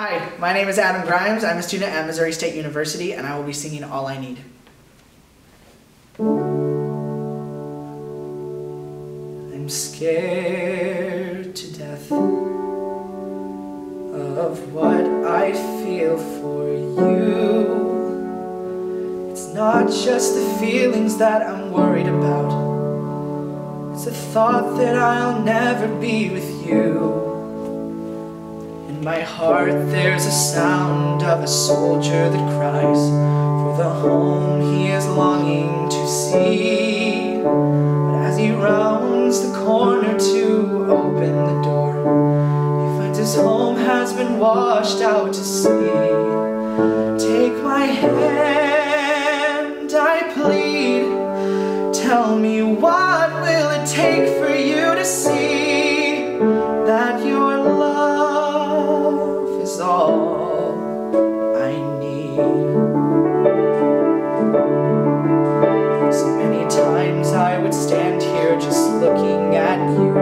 Hi, my name is Adam Grimes. I'm a student at Missouri State University, and I will be singing All I Need. I'm scared to death of what I feel for you. It's not just the feelings that I'm worried about, it's the thought that I'll never be with you. My heart there's a sound of a soldier that cries for the home he is longing to see. But as he rounds the corner to open the door, he finds his home has been washed out to sea. Take my hand, I plead. Tell me what So many times I would stand here just looking at you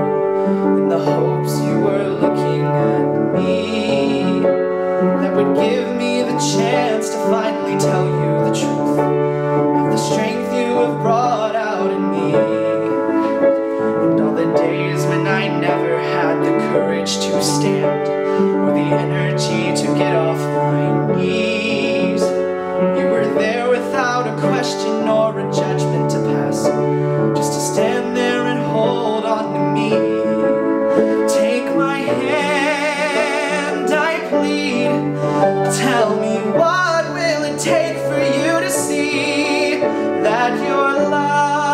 in the hopes you were looking at me. That would give me the chance to finally tell you the truth of the strength you have brought out in me. And all the days when I never had the courage to stand Tell me what will it take for you to see that your love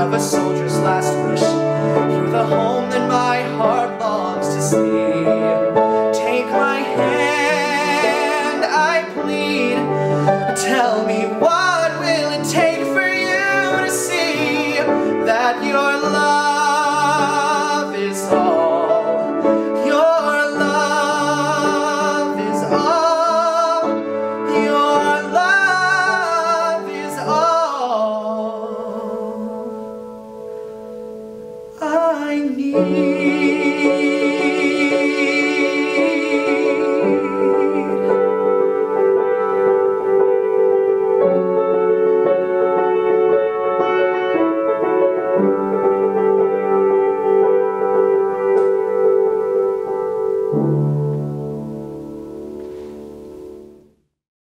of a soldier's last wish.